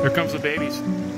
Here comes the babies.